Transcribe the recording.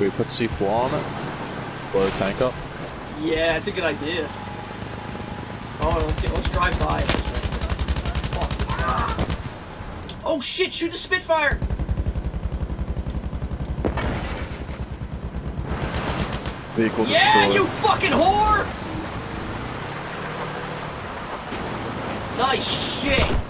Should we put C4 on it? Blow the tank up? Yeah, it's a good idea. Oh, let's get let's drive by. Oh shit! Shoot the Spitfire! Vehicle Yeah, destroyed. you fucking whore! Nice shit!